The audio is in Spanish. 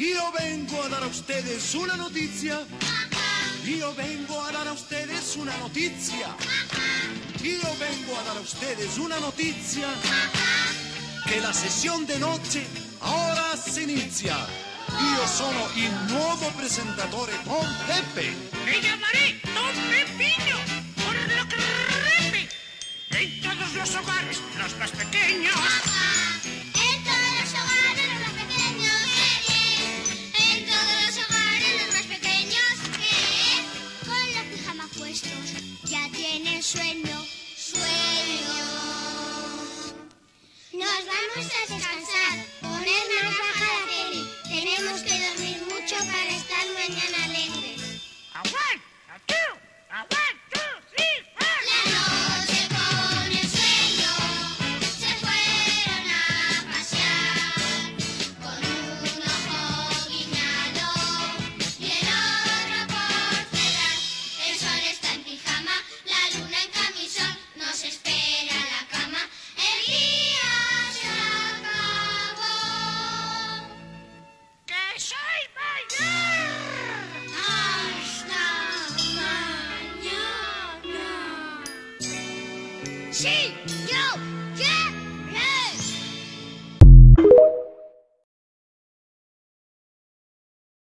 Io vengo a dar a ustedes una noticia. Io vengo a dar a ustedes una notizia. Io vengo a dar a ustedes una notizia. Que la sesión de noche ora si inizia. Io sono il nuovo presentatore Don Pepe. Me llamaré Don Pepiño, por lo que repe. En todos los hogares, los más pequeños. Sueño. Sueño. Nos vamos a descansar. Poner más baja la tele. Tenemos que dormir mucho para estar mañana alegres. Mañana. Sí, yo, yeah.